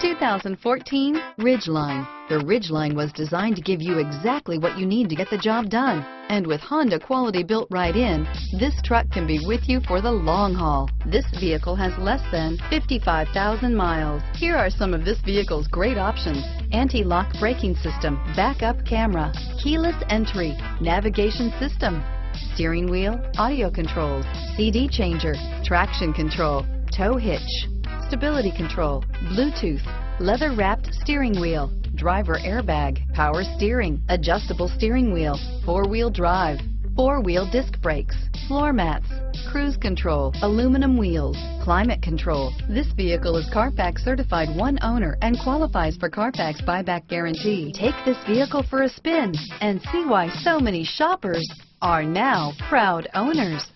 2014 Ridgeline. The Ridgeline was designed to give you exactly what you need to get the job done. And with Honda quality built right in, this truck can be with you for the long haul. This vehicle has less than 55,000 miles. Here are some of this vehicle's great options. Anti-lock braking system, backup camera, keyless entry, navigation system, steering wheel, audio controls, CD changer, traction control, tow hitch, stability control, Bluetooth, leather wrapped steering wheel, driver airbag, power steering, adjustable steering wheel, four wheel drive, four wheel disc brakes, floor mats, cruise control, aluminum wheels, climate control. This vehicle is Carfax certified one owner and qualifies for Carfax buyback guarantee. Take this vehicle for a spin and see why so many shoppers are now proud owners.